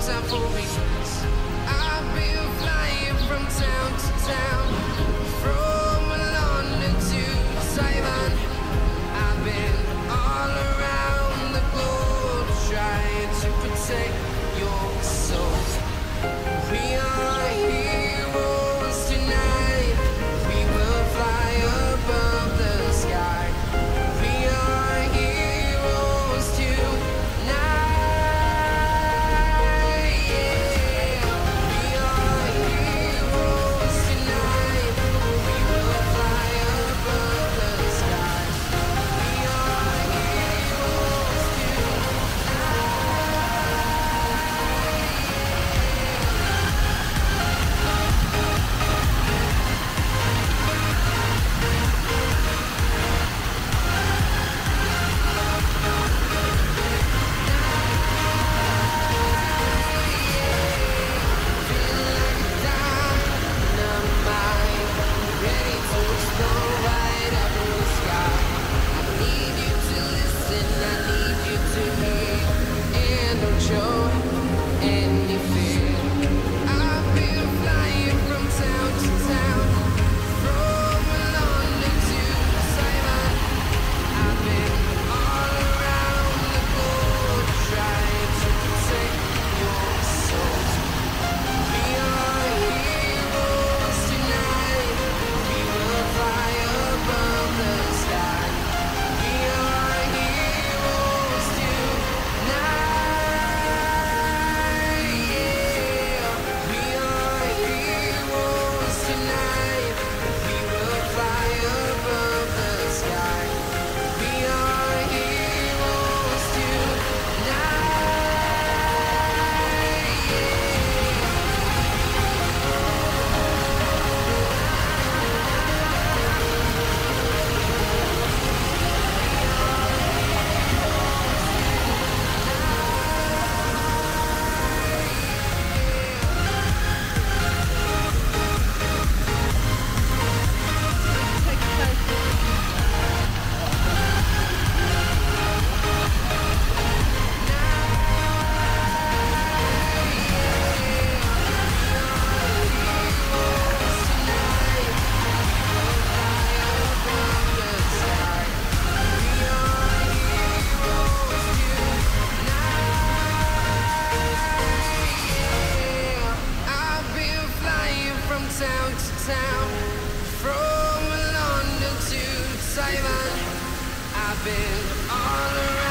Example. town, from London to Taiwan. I've been all around.